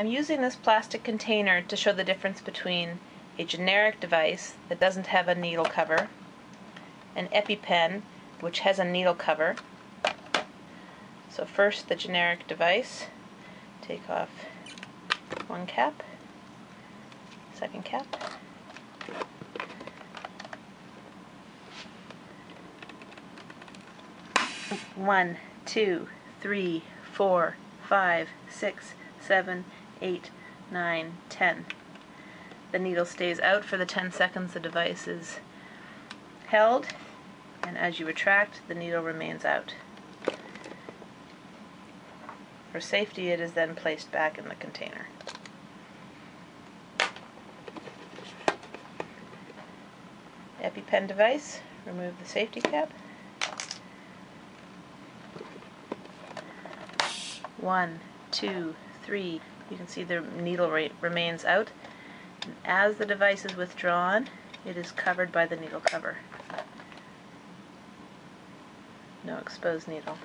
I'm using this plastic container to show the difference between a generic device that doesn't have a needle cover, an EpiPen which has a needle cover. So first the generic device, take off one cap, second cap, one, two, three, four, five, six, seven, eight, nine, ten. The needle stays out for the 10 seconds the device is held, and as you retract, the needle remains out. For safety, it is then placed back in the container. EpiPen device, remove the safety cap. One, two, three. You can see the needle remains out. As the device is withdrawn, it is covered by the needle cover. No exposed needle.